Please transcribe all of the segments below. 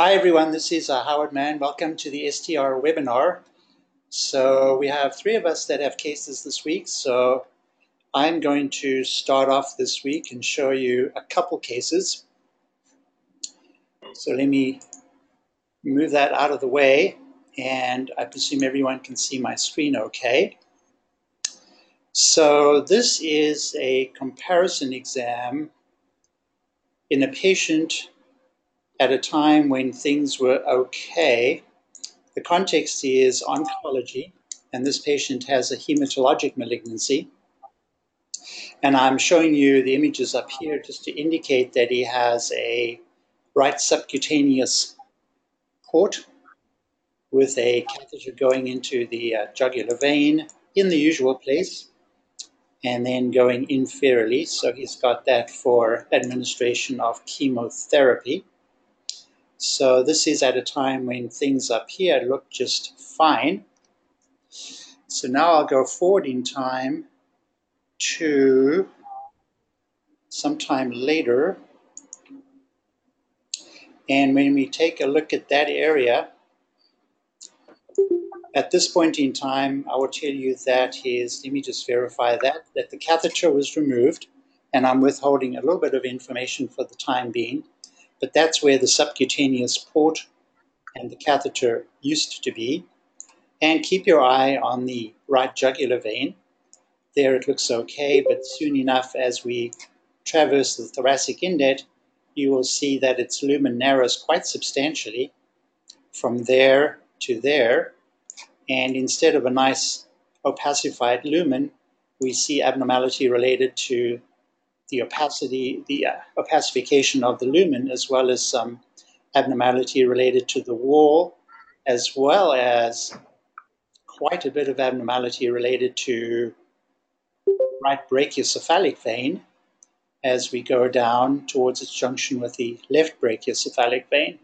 Hi everyone, this is uh, Howard Mann. Welcome to the STR webinar. So we have three of us that have cases this week. So I'm going to start off this week and show you a couple cases. So let me move that out of the way and I presume everyone can see my screen okay. So this is a comparison exam in a patient at a time when things were okay. The context is oncology, and this patient has a hematologic malignancy. And I'm showing you the images up here just to indicate that he has a right subcutaneous port with a catheter going into the uh, jugular vein in the usual place and then going inferiorly. So he's got that for administration of chemotherapy. So this is at a time when things up here look just fine. So now I'll go forward in time to sometime later. And when we take a look at that area, at this point in time, I will tell you that his, let me just verify that, that the catheter was removed, and I'm withholding a little bit of information for the time being but that's where the subcutaneous port and the catheter used to be. And keep your eye on the right jugular vein. There it looks okay, but soon enough as we traverse the thoracic inlet, you will see that its lumen narrows quite substantially from there to there. And instead of a nice opacified lumen, we see abnormality related to the opacity, the uh, opacification of the lumen, as well as some abnormality related to the wall, as well as quite a bit of abnormality related to right brachiocephalic vein as we go down towards its junction with the left brachiocephalic vein.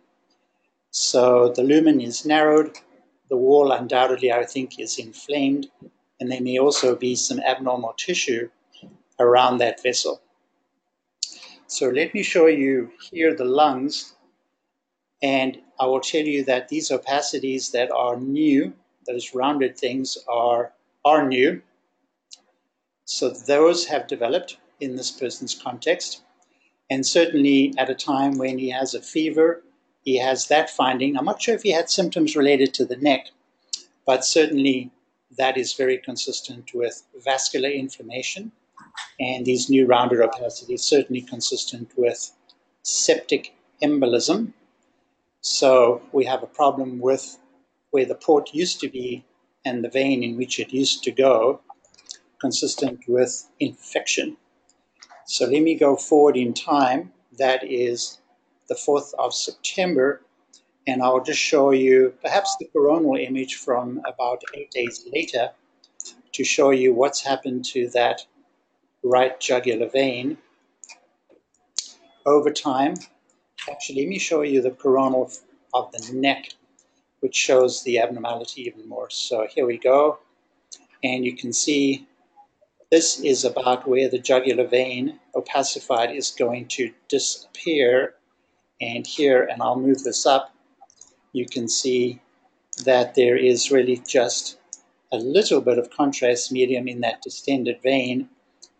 So the lumen is narrowed, the wall undoubtedly I think is inflamed, and there may also be some abnormal tissue around that vessel. So let me show you here the lungs and I will tell you that these opacities that are new, those rounded things are, are new. So those have developed in this person's context. And certainly at a time when he has a fever, he has that finding. I'm not sure if he had symptoms related to the neck, but certainly that is very consistent with vascular inflammation and these new rounded opacities certainly consistent with septic embolism. So we have a problem with where the port used to be and the vein in which it used to go, consistent with infection. So let me go forward in time. That is the 4th of September. And I'll just show you perhaps the coronal image from about eight days later to show you what's happened to that right jugular vein over time. Actually, let me show you the coronal of the neck, which shows the abnormality even more. So here we go. And you can see this is about where the jugular vein opacified is going to disappear. And here, and I'll move this up, you can see that there is really just a little bit of contrast medium in that distended vein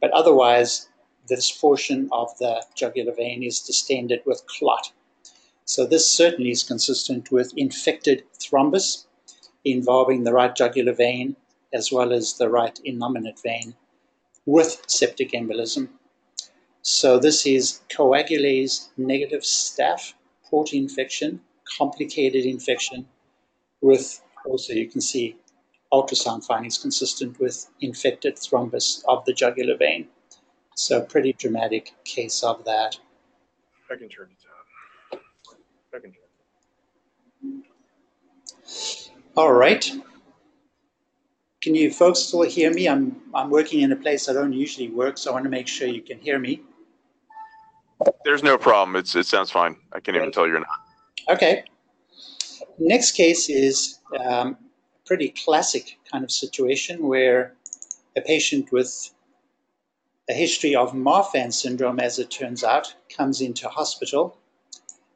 but otherwise, this portion of the jugular vein is distended with clot. So this certainly is consistent with infected thrombus involving the right jugular vein as well as the right innominate vein with septic embolism. So this is coagulase negative staph port infection, complicated infection with also you can see ultrasound findings consistent with infected thrombus of the jugular vein. So pretty dramatic case of that. I can turn it on. I can turn it All right. Can you folks still hear me? I'm, I'm working in a place I don't usually work, so I want to make sure you can hear me. There's no problem. It's, it sounds fine. I can't Great. even tell you're not. Okay. Next case is um, pretty classic kind of situation where a patient with a history of Marfan syndrome, as it turns out, comes into hospital.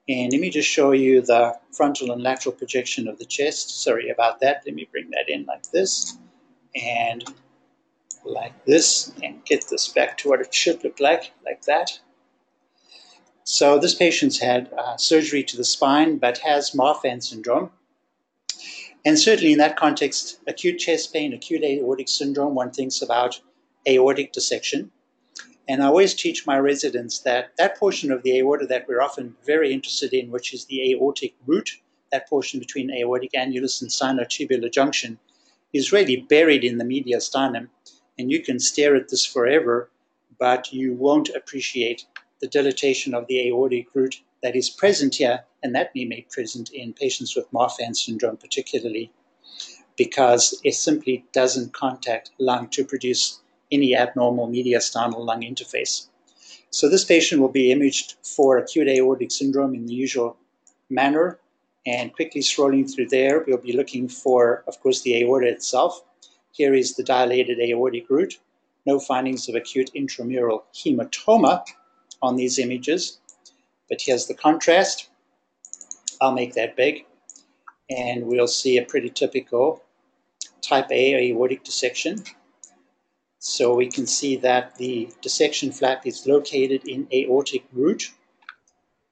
And let me just show you the frontal and lateral projection of the chest. Sorry about that. Let me bring that in like this and like this and get this back to what it should look like, like that. So this patient's had uh, surgery to the spine but has Marfan syndrome. And certainly in that context, acute chest pain, acute aortic syndrome, one thinks about aortic dissection. And I always teach my residents that that portion of the aorta that we're often very interested in, which is the aortic root, that portion between aortic annulus and sinotubular junction, is really buried in the mediastinum. And you can stare at this forever, but you won't appreciate the dilatation of the aortic root that is present here, and that may be present in patients with Marfan syndrome particularly, because it simply doesn't contact lung to produce any abnormal mediastinal lung interface. So this patient will be imaged for acute aortic syndrome in the usual manner and quickly scrolling through there, we'll be looking for, of course, the aorta itself. Here is the dilated aortic root. No findings of acute intramural hematoma on these images, but here's the contrast. I'll make that big, and we'll see a pretty typical type A aortic dissection. So we can see that the dissection flap is located in aortic root.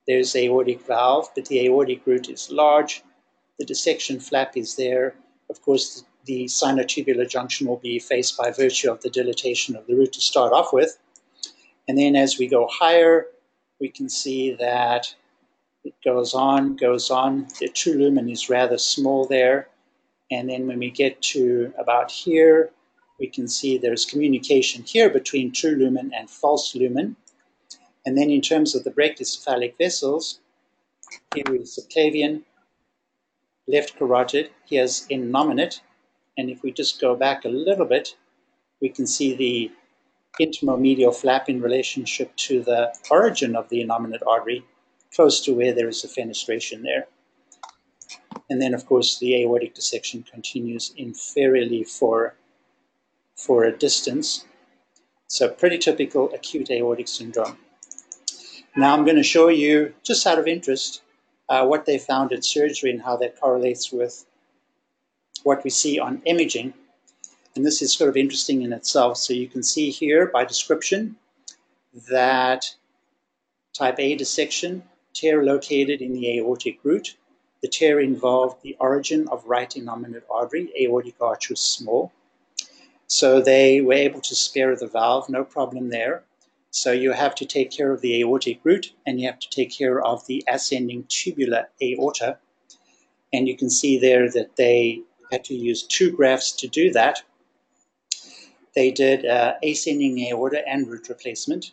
There's aortic valve, but the aortic root is large. The dissection flap is there. Of course, the sinotubular junction will be effaced by virtue of the dilatation of the root to start off with. And then as we go higher, we can see that it goes on, goes on. The true lumen is rather small there. And then when we get to about here, we can see there's communication here between true lumen and false lumen. And then in terms of the brachiocephalic vessels, here is subclavian, left carotid, here's innominate. And if we just go back a little bit, we can see the intermedial flap in relationship to the origin of the innominate artery, close to where there is a fenestration there. And then, of course, the aortic dissection continues inferiorly for for a distance. So pretty typical acute aortic syndrome. Now I'm going to show you, just out of interest, uh, what they found at surgery and how that correlates with what we see on imaging. And this is sort of interesting in itself. So you can see here by description that type A dissection, tear located in the aortic root. The tear involved the origin of right innominate artery, aortic arch was small. So they were able to spare the valve, no problem there. So you have to take care of the aortic root and you have to take care of the ascending tubular aorta. And you can see there that they had to use two grafts to do that. They did uh, ascending aorta and root replacement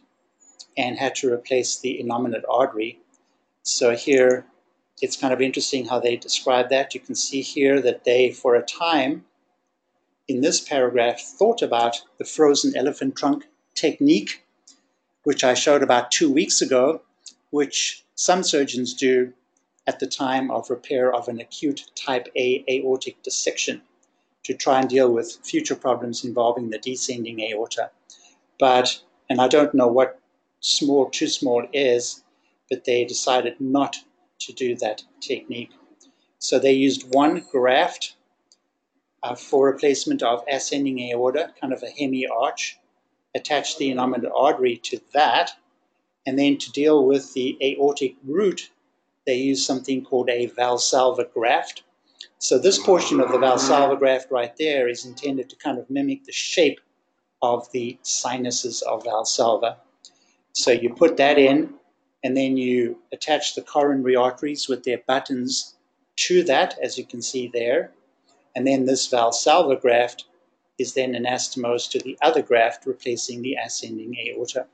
and had to replace the innominate artery. So here it's kind of interesting how they describe that. You can see here that they, for a time, in this paragraph thought about the frozen elephant trunk technique, which I showed about two weeks ago, which some surgeons do at the time of repair of an acute type A aortic dissection to try and deal with future problems involving the descending aorta. But, and I don't know what small, too small is, but they decided not to do that technique. So they used one graft uh, for replacement of ascending aorta, kind of a hemi-arch, attach the innominate artery to that, and then to deal with the aortic root, they use something called a Valsalva graft. So this portion of the Valsalva graft right there is intended to kind of mimic the shape of the sinuses of Valsalva. So you put that in, and then you attach the coronary arteries with their buttons to that, as you can see there. And then this Valsalva graft is then anastomosed to the other graft, replacing the ascending aorta.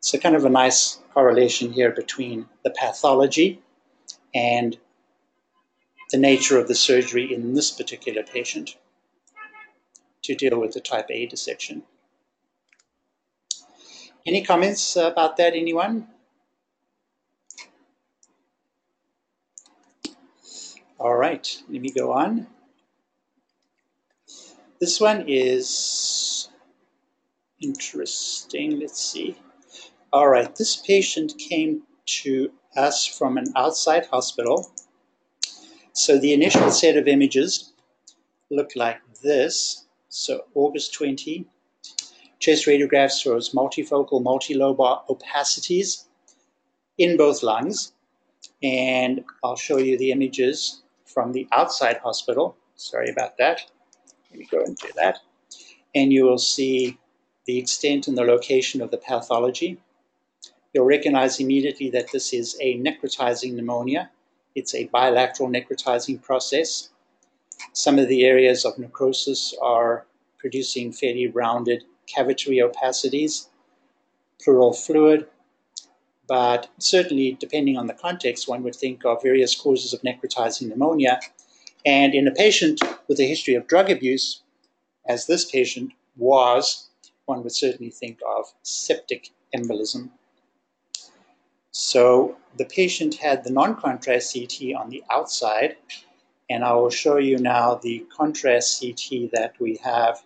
So kind of a nice correlation here between the pathology and the nature of the surgery in this particular patient to deal with the type A dissection. Any comments about that, anyone? All right, let me go on. This one is interesting. Let's see. All right, this patient came to us from an outside hospital. So the initial set of images look like this. So August 20, chest radiographs shows multifocal multilobar opacities in both lungs. And I'll show you the images from the outside hospital. Sorry about that. Let me go into that. And you will see the extent and the location of the pathology. You'll recognize immediately that this is a necrotizing pneumonia. It's a bilateral necrotizing process. Some of the areas of necrosis are producing fairly rounded cavitary opacities, pleural fluid, but certainly depending on the context, one would think of various causes of necrotizing pneumonia. And in a patient with a history of drug abuse, as this patient was, one would certainly think of septic embolism. So the patient had the non-contrast CT on the outside, and I will show you now the contrast CT that we have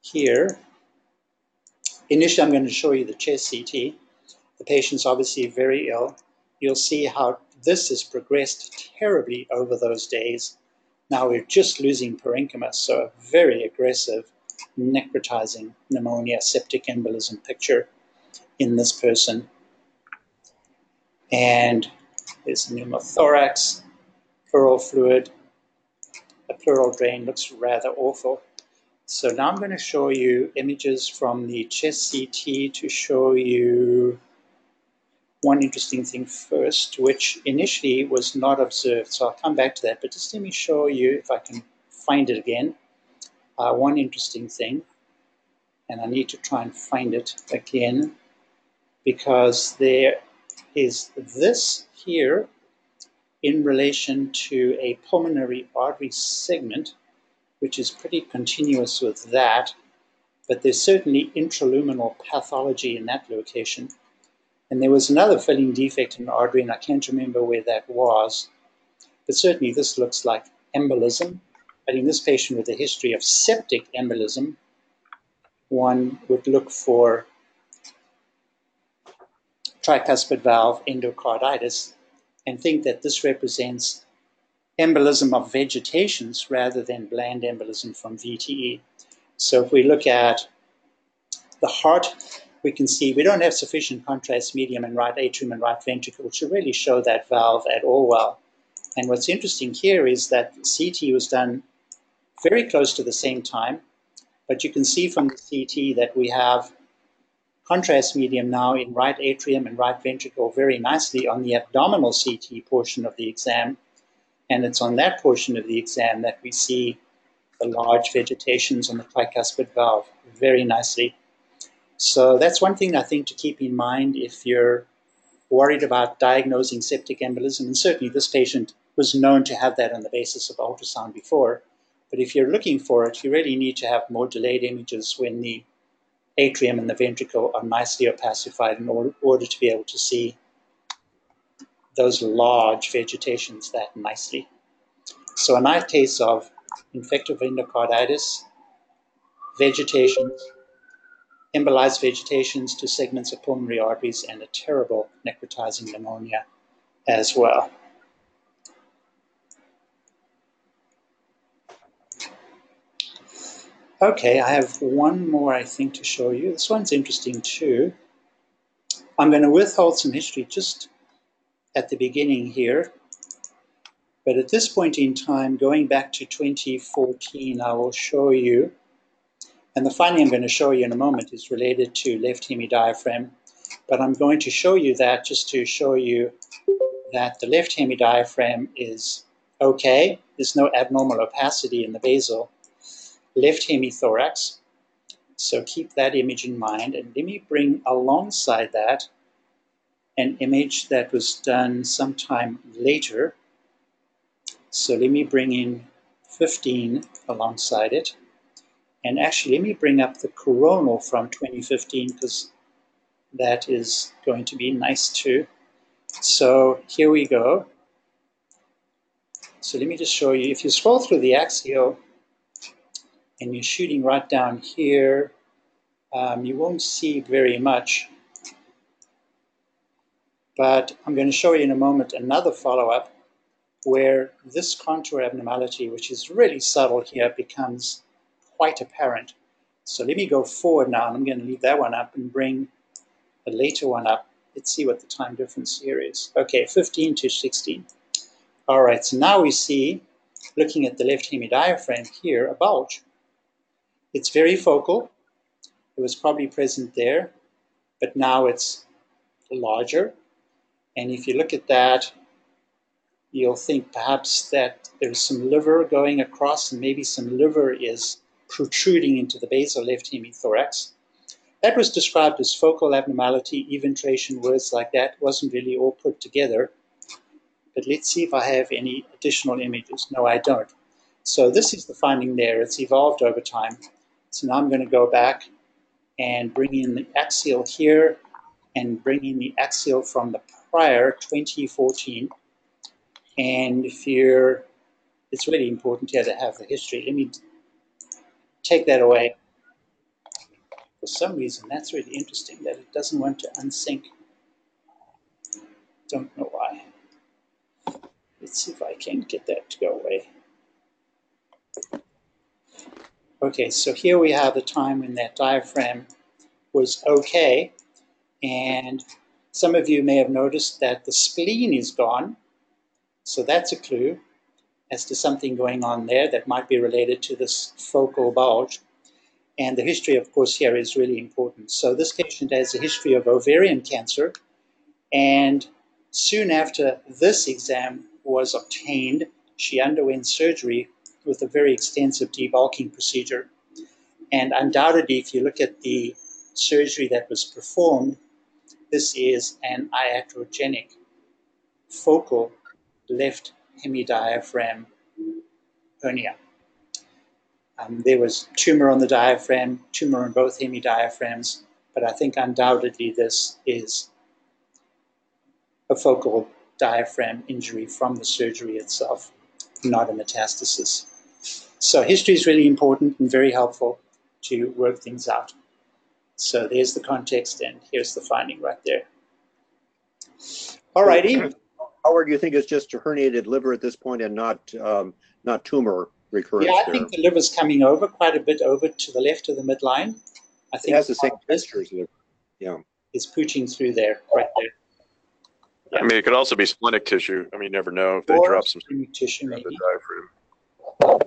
here. Initially, I'm going to show you the chest CT. The patient's obviously very ill. You'll see how this has progressed terribly over those days. Now we're just losing parenchyma, so a very aggressive necrotizing pneumonia, septic embolism picture in this person. And there's pneumothorax, pleural fluid. The pleural drain looks rather awful. So now I'm going to show you images from the chest CT to show you one interesting thing first, which initially was not observed. So I'll come back to that, but just let me show you if I can find it again uh, one interesting thing, and I need to try and find it again, because there is this here in relation to a pulmonary artery segment, which is pretty continuous with that, but there's certainly intraluminal pathology in that location. And there was another filling defect in the artery, and I can't remember where that was, but certainly this looks like embolism, but in this patient with a history of septic embolism, one would look for tricuspid valve endocarditis and think that this represents embolism of vegetations rather than bland embolism from VTE. So if we look at the heart, we can see we don't have sufficient contrast medium in right atrium and right ventricle to really show that valve at all well. And what's interesting here is that CT was done very close to the same time. But you can see from the CT that we have contrast medium now in right atrium and right ventricle very nicely on the abdominal CT portion of the exam. And it's on that portion of the exam that we see the large vegetations on the tricuspid valve very nicely. So that's one thing I think to keep in mind if you're worried about diagnosing septic embolism. And certainly this patient was known to have that on the basis of ultrasound before. But if you're looking for it, you really need to have more delayed images when the atrium and the ventricle are nicely opacified in order, to be able to see those large vegetations that nicely. So a nice case of infective endocarditis, vegetations, embolized vegetations to segments of pulmonary arteries, and a terrible necrotizing pneumonia as well. Okay, I have one more, I think, to show you. This one's interesting too. I'm going to withhold some history just at the beginning here. But at this point in time, going back to 2014, I will show you, and the finding I'm going to show you in a moment is related to left hemidiaphragm, but I'm going to show you that just to show you that the left hemidiaphragm is okay. There's no abnormal opacity in the basal left hemithorax. So keep that image in mind. And let me bring alongside that an image that was done sometime later. So let me bring in 15 alongside it. And actually, let me bring up the coronal from 2015 because that is going to be nice too. So here we go. So let me just show you. If you scroll through the axial, and you're shooting right down here, um, you won't see very much. But I'm going to show you in a moment another follow-up where this contour abnormality, which is really subtle here, becomes quite apparent. So let me go forward now, and I'm going to leave that one up and bring a later one up. Let's see what the time difference here is. Okay, 15 to 16. All right, so now we see, looking at the left hemidiaphragm here, a bulge. It's very focal. It was probably present there, but now it's larger. And if you look at that, you'll think perhaps that there's some liver going across and maybe some liver is protruding into the basal left hemithorax. That was described as focal abnormality, eventration, words like that. wasn't really all put together. But let's see if I have any additional images. No, I don't. So this is the finding there. It's evolved over time. So now I'm going to go back and bring in the axial here and bring in the axial from the prior 2014. And if you're, it's really important here to have the history. Let me take that away. For some reason, that's really interesting that it doesn't want to unsync. Don't know why. Let's see if I can get that to go away. Okay, so here we have the time when that diaphragm was okay. And some of you may have noticed that the spleen is gone. So that's a clue as to something going on there that might be related to this focal bulge. And the history, of course, here is really important. So this patient has a history of ovarian cancer. And soon after this exam was obtained, she underwent surgery with a very extensive debulking procedure. And undoubtedly, if you look at the surgery that was performed, this is an iatrogenic focal left hemidiaphragm hernia. Um, there was tumor on the diaphragm, tumor on both hemidiaphragms, but I think undoubtedly this is a focal diaphragm injury from the surgery itself, not a metastasis. So history is really important and very helpful to work things out. So there's the context and here's the finding right there. All righty. Howard, you think it's just a herniated liver at this point and not um, not tumor recurrence? Yeah, I there? think the liver's coming over quite a bit over to the left of the midline. I it think has the same this texture as liver. Yeah. it's pooching through there, right there. I mean, it could also be splenic tissue. I mean, you never know if they Or drop some splenic tissue, stuff maybe. the diaphragm.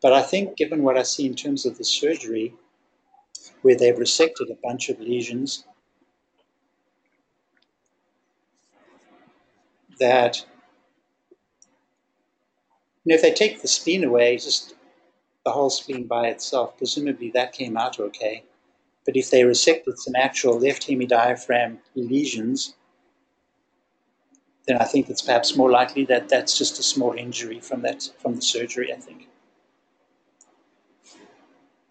But I think, given what I see in terms of the surgery, where they've resected a bunch of lesions, that you know, if they take the spleen away, just the whole spleen by itself, presumably that came out okay. But if they resected some actual left hemidiaphragm lesions, then I think it's perhaps more likely that that's just a small injury from that from the surgery. I think.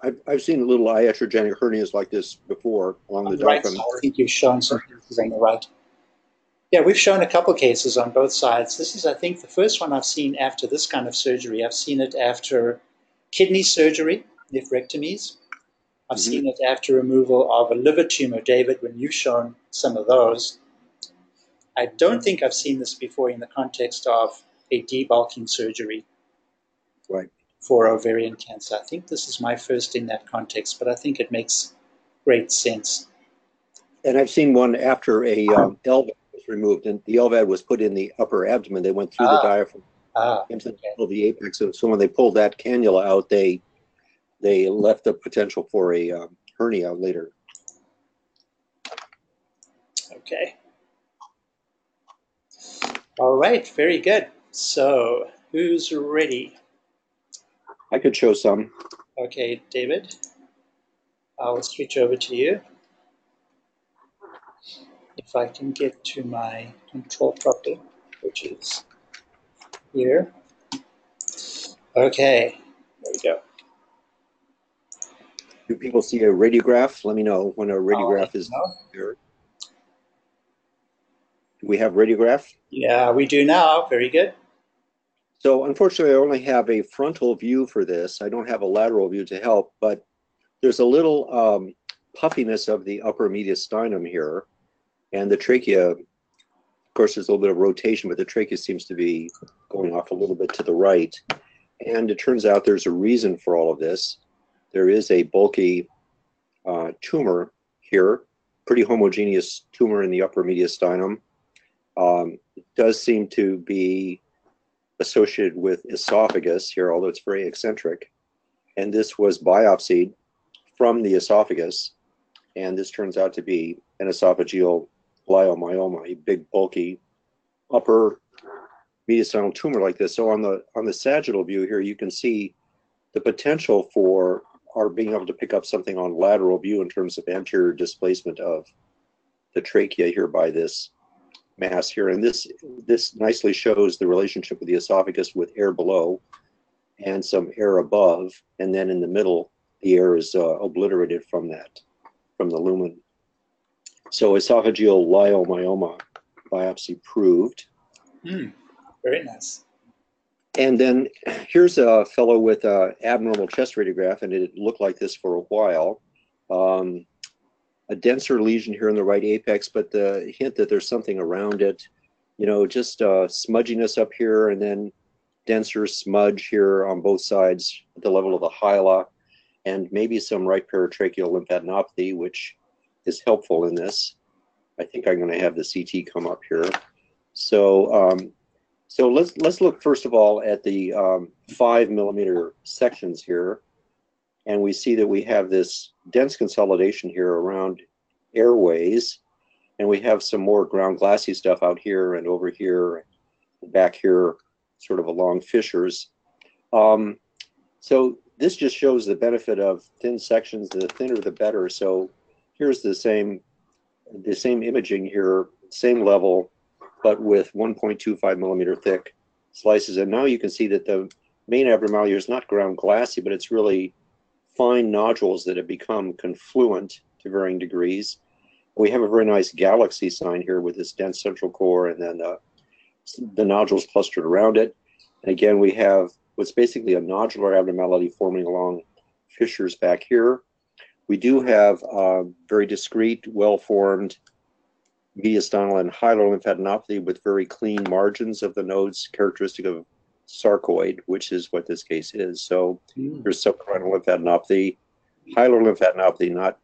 I've, I've seen a little iatrogenic hernias like this before along the On the right diaphragm. side, I think you've shown some cases on the right. Yeah, we've shown a couple cases on both sides. This is, I think, the first one I've seen after this kind of surgery. I've seen it after kidney surgery, nephrectomies. I've Mhm. seen it after removal of a liver tumor, David, when you've shown some of those. I don't think I've seen this before in the context of a debulking surgery Right. for ovarian cancer. I think this is my first in that context, but I think it makes great sense. And I've seen one after a um, was removed, and the LVAD was put in the upper abdomen. They went through Ah. the diaphragm Ah, into the apex. So, so when they pulled that cannula out, they they left the potential for a um, hernia later. Okay. All right, very good. So, who's ready? I could show some. Okay, David. I'll switch over to you. If I can get to my control property, which is here. Okay, there we go. Do people see a radiograph? Let me know when a radiograph is No? there. Do we have radiograph? Yeah, we do now. Very good. So unfortunately, I only have a frontal view for this. I don't have a lateral view to help, but there's a little um, puffiness of the upper mediastinum here. And the trachea, of course, there's a little bit of rotation, but the trachea seems to be going off a little bit to the right. And it turns out there's a reason for all of this. There is a bulky uh, tumor here, pretty homogeneous tumor in the upper mediastinum. Um, it does seem to be associated with esophagus here, although it's very eccentric. And this was biopsied from the esophagus. And this turns out to be an esophageal leiomyoma, a big, bulky upper mediastinal tumor like this. So on the on the sagittal view here, you can see the potential for our being able to pick up something on lateral view in terms of anterior displacement of the trachea here by this mass here. And this this nicely shows the relationship with the esophagus with air below and some air above. And then in the middle, the air is uh, obliterated from that, from the lumen. So esophageal leiomyoma biopsy proved. Mm, very nice. And then here's a fellow with an abnormal chest radiograph, and it looked like this for a while. Um, a denser lesion here in the right apex, but the hint that there's something around it, you know, just uh, smudginess up here and then denser smudge here on both sides at the level of the hila, and maybe some right paratracheal lymphadenopathy, which is helpful in this. I think I'm going to have the CT come up here. So um, so let's let's look first of all at the um, five millimeter sections here, and we see that we have this dense consolidation here around airways, and we have some more ground glassy stuff out here and over here, back here, sort of along fissures. Um, so this just shows the benefit of thin sections. The thinner, the better. So here's the same the same imaging here, same level but with 1.25 millimeter thick slices. And now you can see that the main abnormality is not ground glassy, but it's really fine nodules that have become confluent to varying degrees. We have a very nice galaxy sign here with this dense central core and then uh, the nodules clustered around it. And again, we have what's basically a nodular abnormality forming along fissures back here. We do have uh, very discrete, well-formed mediastinal and hilar lymphadenopathy with very clean margins of the nodes, characteristic of sarcoid, which is what this case is. So mm. there's subcarinal lymphadenopathy, hilar lymphadenopathy, not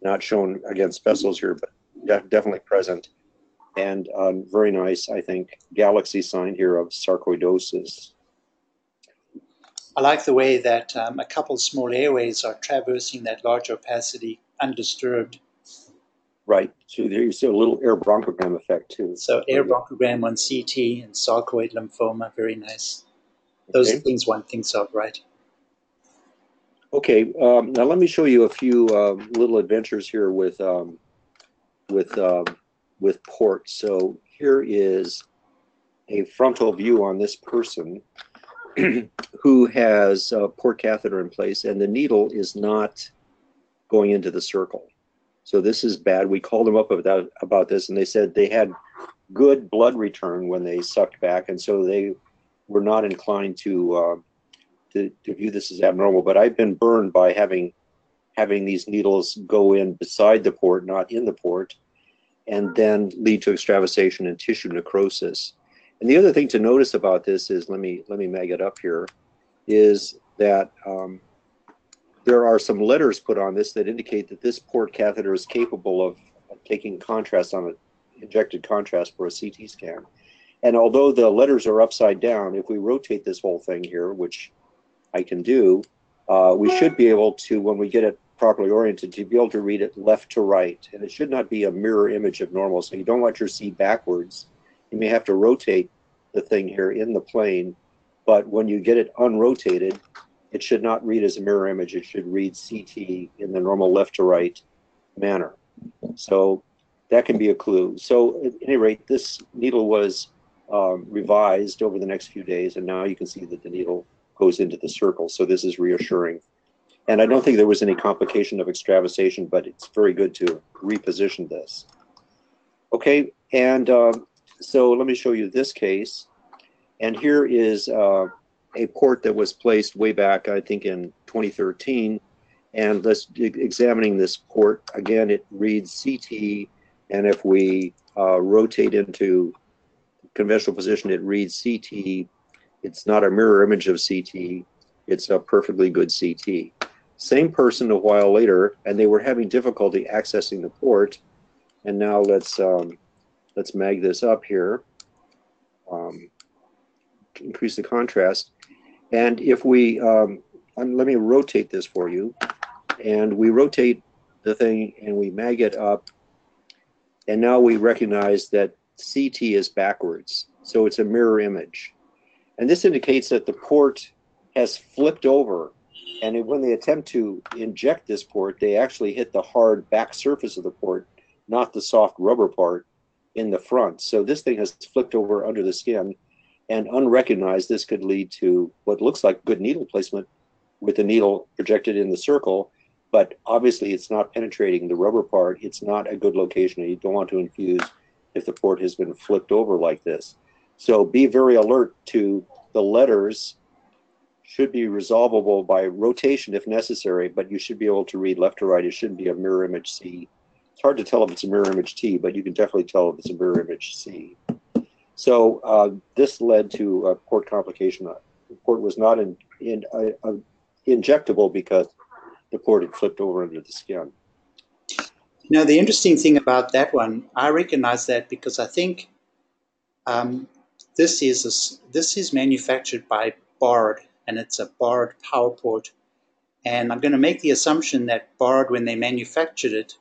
not shown against vessels here, but definitely present. And um, very nice, I think, galaxy sign here of sarcoidosis. I like the way that um, a couple small airways are traversing that large opacity undisturbed. Right. So there's a little air bronchogram effect too. So air bronchogram on CT and sarcoid lymphoma, very nice. Those okay. are things one thinks of, right? Okay. Um, now let me show you a few uh, little adventures here with um, with um, with ports. So here is a frontal view on this person who has a port catheter in place, and the needle is not going into the circle. So this is bad. We called them up about, about this, and they said they had good blood return when they sucked back, and so they were not inclined to uh, to, to view this as abnormal. But I've been burned by having having these needles go in beside the port, not in the port, and then lead to extravasation and tissue necrosis. And the other thing to notice about this is, let me let me mag it up here, is that um, there are some letters put on this that indicate that this port catheter is capable of taking contrast on an injected contrast for a CT scan. And although the letters are upside down, if we rotate this whole thing here, which I can do, uh, we should be able to, when we get it properly oriented, to be able to read it left to right. And it should not be a mirror image of normal. So you don't want your C backwards. You may have to rotate the thing here in the plane. But when you get it unrotated, it should not read as a mirror image. It should read CT in the normal left to right manner. So that can be a clue. So at any rate, this needle was um, revised over the next few days, and now you can see that the needle goes into the circle. So this is reassuring. And I don't think there was any complication of extravasation, but it's very good to reposition this. Okay, and um, so let me show you this case. And here is uh, a port that was placed way back, I think, in 2013. And let's examining this port again. It reads CT And if we uh, rotate into conventional position, it reads CT. It's not a mirror image of CT. It's a perfectly good CT. Same person a while later, and they were having difficulty accessing the port. And now let's um, let's mag this up here. Um, increase the contrast. And if we, um, let me rotate this for you. And we rotate the thing and we mag it up. And now we recognize that CT is backwards. So it's a mirror image. And this indicates that the port has flipped over. And when they attempt to inject this port, they actually hit the hard back surface of the port, not the soft rubber part in the front. So this thing has flipped over under the skin and unrecognized. This could lead to what looks like good needle placement with the needle projected in the circle, but obviously it's not penetrating the rubber part. It's not a good location. You don't want to infuse if the port has been flipped over like this. So be very alert to the letters should be resolvable by rotation if necessary, but you should be able to read left to right. It shouldn't be a mirror image C. It's hard to tell if it's a mirror image T, but you can definitely tell if it's a mirror image C. So uh, this led to a port complication. The port was not in, in, uh, uh, injectable because the port had flipped over under the skin. Now, the interesting thing about that one, I recognize that because I think um, this is a, this is manufactured by Bard, and it's a Bard power port. And I'm going to make the assumption that Bard, when they manufactured it,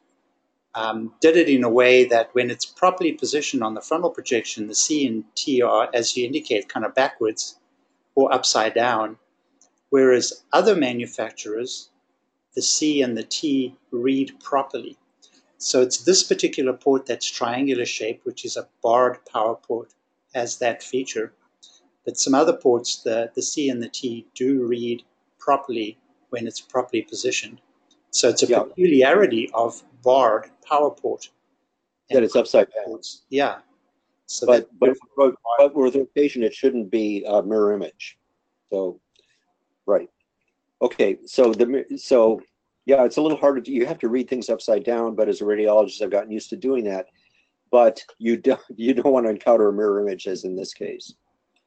um, did it in a way that when it's properly positioned on the frontal projection, the C and T are, as you indicate, kind of backwards or upside down. Whereas other manufacturers, the C and the T read properly. So it's this particular port that's triangular shaped, which is a Bard power port, has that feature. But some other ports, the, the C and the T do read properly when it's properly positioned. So it's a yeah. peculiarity of Bard power port. That it's upside down. Yeah. So but, but, but, but with rotation, it shouldn't be a mirror image. So, right. Okay. So the so yeah, it's a little harder. To, you have to read things upside down, but as a radiologist, I've gotten used to doing that. But you don't you don't want to encounter a mirror image as in this case.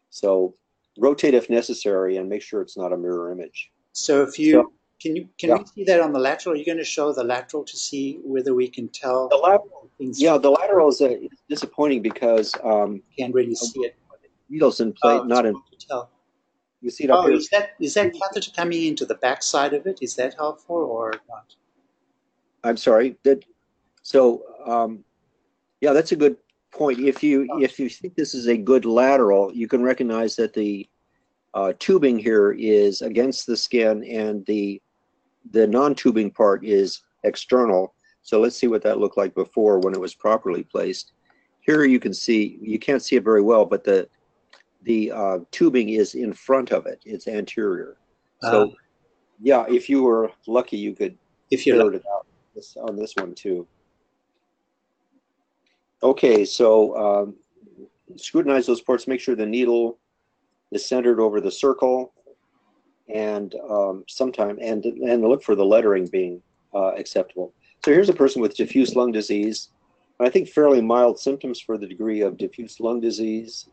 So rotate if necessary and make sure it's not a mirror image. So if you so, can you can yeah. we see that on the lateral? Are you going to show the lateral to see whether we can tell? The lateral, yeah, the lateral is uh, disappointing because um, can't really see it. Needles in plate, oh, not in. Tell. You see it up oh, here. is that is that catheter coming into the back side of it? Is that helpful or not? I'm sorry. That so um, yeah, that's a good point. If you if you think this is a good lateral, you can recognize that the uh, tubing here is against the skin and the the non-tubing part is external. So let's see what that looked like before when it was properly placed. Here you can see, you can't see it very well, but the the uh, tubing is in front of it. It's anterior. So, uh, yeah, if you were lucky, you could if you it out this, on this one too. Okay, so um, scrutinize those ports. Make sure the needle is centered over the circle, and um, sometime and and look for the lettering being uh, acceptable. So here's a person with diffuse lung disease. I think fairly mild symptoms for the degree of diffuse lung disease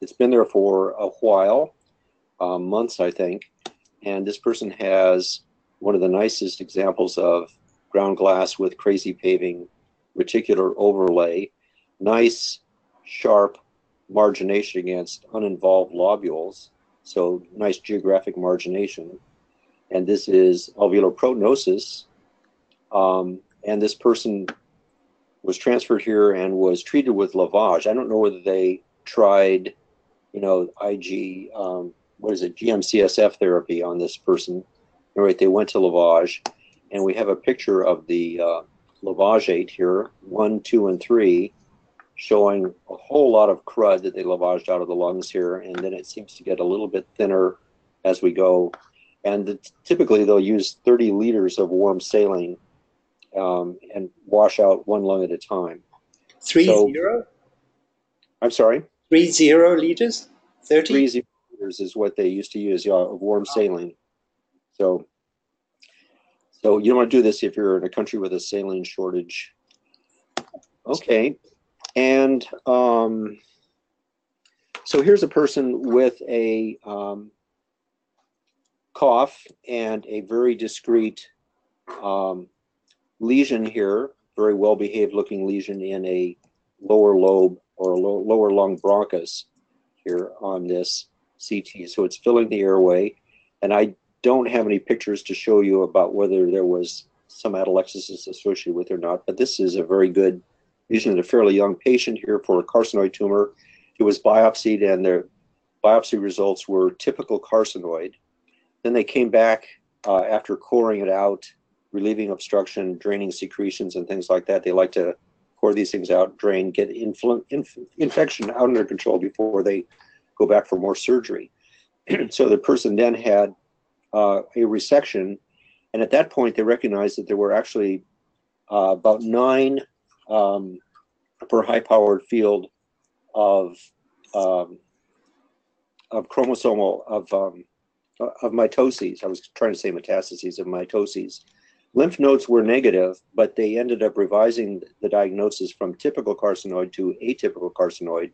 it's been there for a while, uh, months, I think. And this person has one of the nicest examples of ground glass with crazy paving reticular overlay, nice, sharp margination against uninvolved lobules. So nice geographic margination. And this is alveolar proteinosis. Um, and this person was transferred here and was treated with lavage. I don't know whether they tried you know, IG, um, what is it, GM-CSF therapy on this person. All right, they went to lavage, and we have a picture of the uh, eight here, one, two, and three, showing a whole lot of crud that they lavaged out of the lungs here, and then it seems to get a little bit thinner as we go. And the, typically they'll use 30 liters of warm saline um, and wash out one lung at a time. Three so, zero? I'm sorry? Three zero liters? 30? Three zero liters is what they used to use, yeah, of warm saline. So, so you don't want to do this if you're in a country with a saline shortage. Okay, and um, so here's a person with a um, cough and a very discrete um, lesion here, very well behaved looking lesion in a lower lobe or low, lower lung bronchus here on this CT. So it's filling the airway. And I don't have any pictures to show you about whether there was some atelectasis associated with it or not, but this is a very good in a fairly young patient here for a carcinoid tumor. It was biopsied and the biopsy results were typical carcinoid. Then they came back uh, after coring it out, relieving obstruction, draining secretions and things like that. They like to core these things out, drain, get infl- inf- infection out under control before they go back for more surgery. so the person then had uh, a resection, and at that point they recognized that there were actually uh, about nine um, per high-powered field of um, of chromosomal of um, of mitoses. I was trying to say metastases of mitoses. Lymph nodes were negative, but they ended up revising the diagnosis from typical carcinoid to atypical carcinoid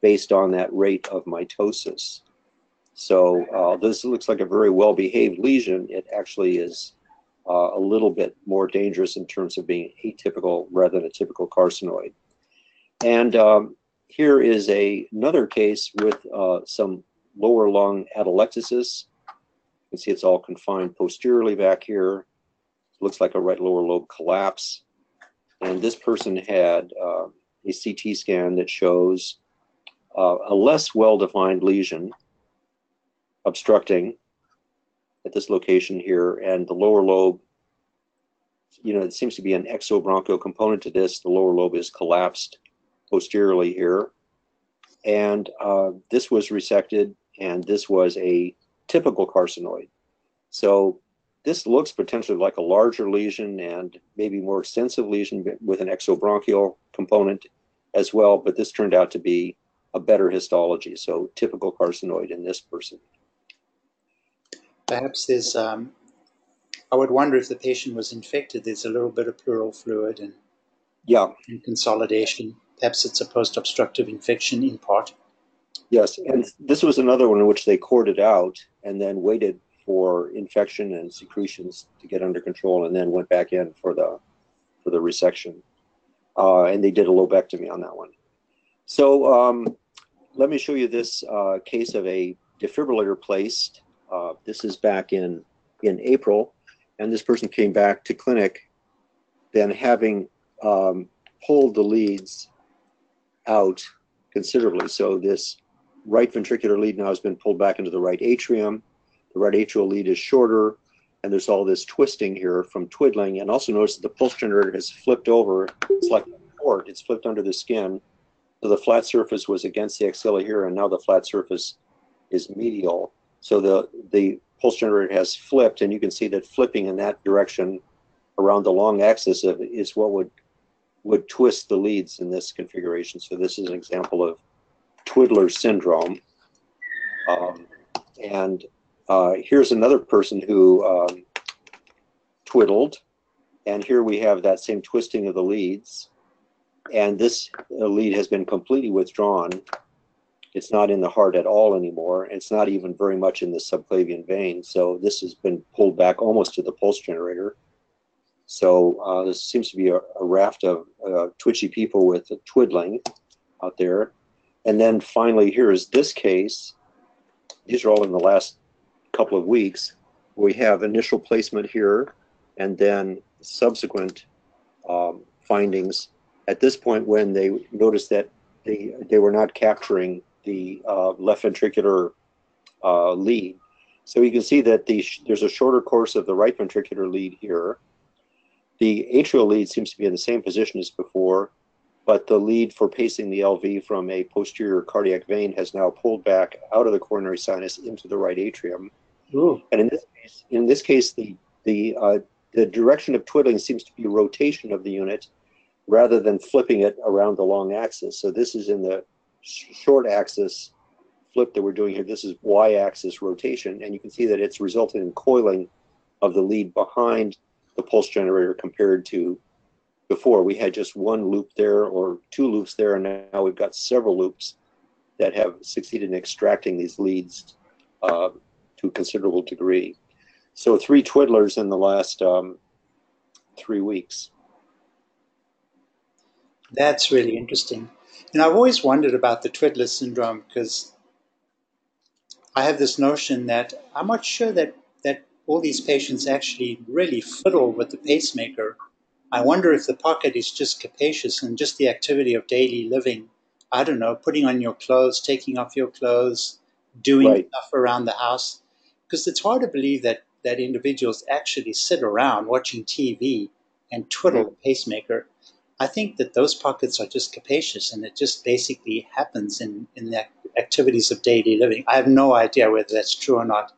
based on that rate of mitosis. So uh, this looks like a very well-behaved lesion. It actually is uh, a little bit more dangerous in terms of being atypical rather than a typical carcinoid. And um, here is a, another case with uh, some lower lung atelectasis. You can see it's all confined posteriorly back here. Looks like a right lower lobe collapse. And this person had uh, a CT scan that shows uh, a less well-defined lesion obstructing at this location here, and the lower lobe, you know, it seems to be an exobronchial component to this. The lower lobe is collapsed posteriorly here. And uh, this was resected, and this was a typical carcinoid. So this looks potentially like a larger lesion and maybe more extensive lesion with an exobronchial component as well, but this turned out to be a better histology, so typical carcinoid in this person. Perhaps there's, um, I would wonder if the patient was infected. There's a little bit of pleural fluid and, yeah. and consolidation. Perhaps it's a post obstructive infection in part. Yes, and this was another one in which they corded out and then waited for infection and secretions to get under control, and then went back in for the for the resection. Uh, and they did a lobectomy on that one. So um, let me show you this uh, case of a defibrillator placed uh, this is back in in April, and this person came back to clinic, then having um, pulled the leads out considerably. So this right ventricular lead now has been pulled back into the right atrium. The right atrial lead is shorter, and there's all this twisting here from twiddling. And also notice that the pulse generator has flipped over. It's like a port. It's flipped under the skin. So the flat surface was against the axilla here, and now the flat surface is medial. So the, the pulse generator has flipped, and you can see that flipping in that direction around the long axis of, is what would would twist the leads in this configuration. So this is an example of Twiddler syndrome. Um, and uh, here's another person who um, twiddled. And here we have that same twisting of the leads. And this lead has been completely withdrawn it's not in the heart at all anymore. It's not even very much in the subclavian vein. So this has been pulled back almost to the pulse generator. So uh, this seems to be a, a raft of uh, twitchy people with twiddling out there. And then finally, here is this case. These are all in the last couple of weeks. We have initial placement here and then subsequent um, findings at this point when they noticed that they, they were not capturing the uh, left ventricular uh, lead. So you can see that the, there's a shorter course of the right ventricular lead here. The atrial lead seems to be in the same position as before, but the lead for pacing the LV from a posterior cardiac vein has now pulled back out of the coronary sinus into the right atrium. Ooh. And in this case, in this case, the the uh, the direction of twiddling seems to be rotation of the unit rather than flipping it around the long axis. So this is in the short axis flip that we're doing here, this is y-axis rotation, and you can see that it's resulted in coiling of the lead behind the pulse generator compared to before. We had just one loop there or two loops there, and now we've got several loops that have succeeded in extracting these leads uh, to a considerable degree. So three twiddlers in the last um, three weeks. That's really interesting. And I've always wondered about the twiddler syndrome because I have this notion that I'm not sure that, that all these patients actually really fiddle with the pacemaker. I wonder if the pocket is just capacious and just the activity of daily living. I don't know, putting on your clothes, taking off your clothes, doing Right. stuff around the house. Because it's hard to believe that, that individuals actually sit around watching TV and twiddle hmm. the pacemaker. I think that those pockets are just capacious and it just basically happens in, in the activities of daily living. I have no idea whether that's true or not,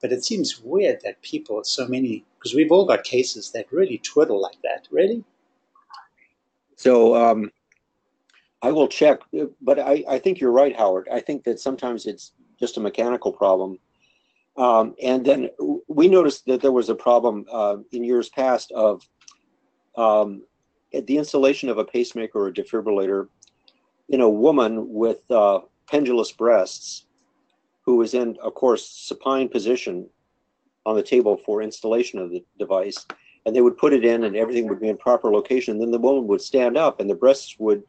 but it seems weird that people, so many, because we've all got cases that really twiddle like that. Really? So um, I will check, but I, I think you're right, Howard. I think that sometimes it's just a mechanical problem. Um, and then we noticed that there was a problem uh, in years past of um, the installation of a pacemaker or a defibrillator in a woman with uh, pendulous breasts who was in, of course, supine position on the table for installation of the device. And they would put it in and everything would be in proper location. And then the woman would stand up and the breasts would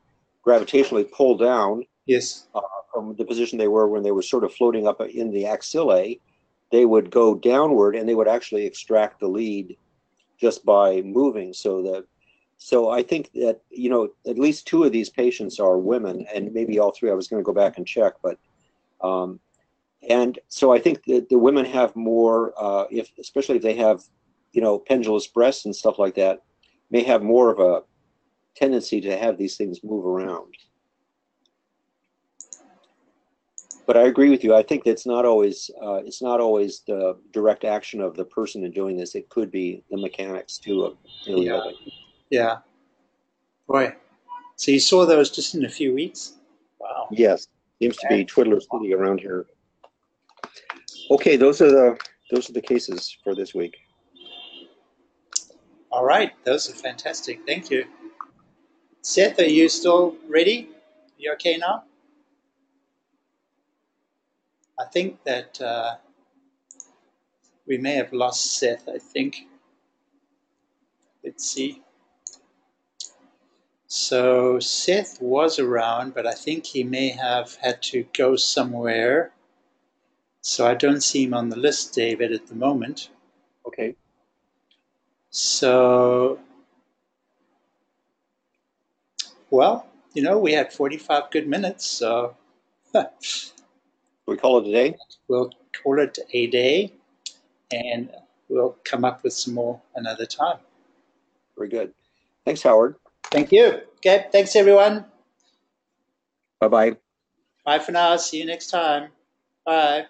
gravitationally pull down Yes. from the position they were when they were sort of floating up in the axillae, they would go downward and they would actually extract the lead just by moving. So that, so I think that you know at least two of these patients are women, and maybe all three. I was going to go back and check, but um, and so I think that the women have more, uh, if especially if they have, you know, pendulous breasts and stuff like that, may have more of a tendency to have these things move around. But I agree with you. I think that's not always uh, it's not always the direct action of the person in doing this. It could be the mechanics too of really Yeah. living. Yeah. Boy. So you saw those just in a few weeks? Wow. Yes, seems to be Twiddler City around here. Okay, those are the those are the cases for this week. All right. Those are fantastic. Thank you. Seth, are you still ready? You okay now? I think that uh, we may have lost Seth, I think. Let's see. So Seth was around, but I think he may have had to go somewhere. So I don't see him on the list, David, at the moment. Okay. So, well, you know, we had 45 good minutes, so We call it a day. we'll call it a day and we'll come up with some more another time. Very good. Thanks, Howard. Thank you. Okay, thanks everyone. Bye bye. Bye for now. See you next time. Bye.